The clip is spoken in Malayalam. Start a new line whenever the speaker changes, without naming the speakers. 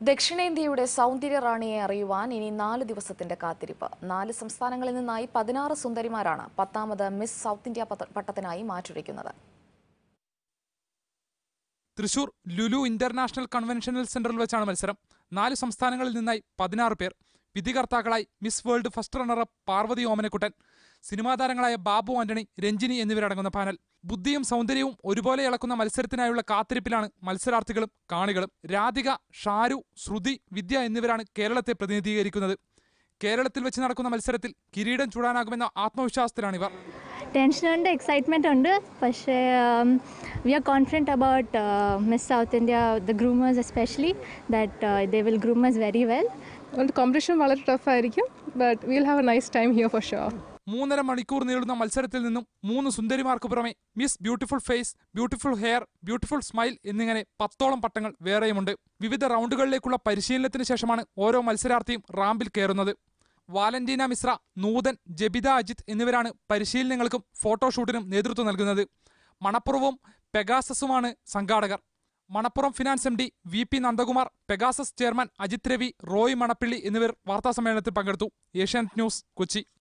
ദക്ഷിണേന്ത്യയുടെ സൗന്ദര്യ റാണിയെ അറിയുവാൻ ഇനി നാല് ദിവസത്തിന്റെ കാത്തിരിപ്പ്. നാല് സംസ്ഥാനങ്ങളിൽ നിന്നായി പതിനാറ് സുന്ദരിമാരാണ് പത്താമത് മിസ് സൗത്ത് ഇന്ത്യ പട്ടത്തിനായി മാറ്റുരയ്ക്കുന്നത്
തൃശൂർ ലുലു ഇന്റർനാഷണൽ കൺവെൻഷനൽ സെന്ററിൽ വെച്ചാണ് മത്സരം. നാല് സംസ്ഥാനങ്ങളിൽ നിന്നായി പതിനാറ് പേർ. വിധികർത്താക്കളായി miss world first runner-up Parvathy Omanakuttan cinema താരങ്ങളായ ബാബു ആന്റണി രഞ്ജിനി എന്നിവരടങ്ങുന്ന പാനൽ. ബുദ്ധിയും സൗന്ദര്യവും ഒരുപോലെ ഇളക്കുന്ന മത്സരത്തിനായുള്ള കാത്തിരിപ്പിലാണ് മത്സരാർത്ഥികളും കാണികളും. രാധിക ഷാരു ശ്രുതി വിദ്യ എന്നിവരാണ് കേരളത്തെ പ്രതിനിധീകരിക്കുന്നത്. കേരളത്തിൽ വെച്ച് നടക്കുന്ന മത്സരത്തിൽ കിരീടം ചൂടാനാകുമെന്ന ആത്മവിശ്വാസത്തിലാണിവർ.
ടെൻഷനുണ്ട് എക്സൈറ്റ്മെന്റ് ഉണ്ട്. പക്ഷേ we are confident about miss south India the groomers especially that they will groomers very well
competition വളരെ tough ടഫായിരിക്കും but will have a nice time here for sure
മൂന്നര മണിക്കൂർ നീളുന്ന മത്സരത്തിൽ നിന്നും മൂന്ന് സുന്ദരിമാർക്ക് പുറമെ miss beautiful face beautiful hair beautiful smile എന്നിങ്ങനെ പത്തോളം പട്ടങ്ങൾ വേറെയുമുണ്ട്. വിവിധ റൗണ്ടുകളിലേക്കുള്ള പരിശീലനത്തിന് ശേഷമാണ് ഓരോ മത്സരാർത്ഥിയും റാമ്പിൽ കയറുന്നത്. വാലന്റീന മിശ്ര നൂതൻ ജബിത അജിത് എന്നിവരാണ് പരിശീലനങ്ങൾക്കും ഫോട്ടോഷൂട്ടിനും നേതൃത്വം നൽകുന്നത്. മണപ്പുറവും പെഗാസസുമാണ് സംഘാടകർ. Manappuram finance M D V P Nandakumar Pegasus chairman Ajith Ravi Roy Manappilly എന്നിവർ വാർത്താസമ്മേളനത്തിൽ പങ്കെടുത്തു. ഏഷ്യാനെറ്റ് ന്യൂസ് കൊച്ചി.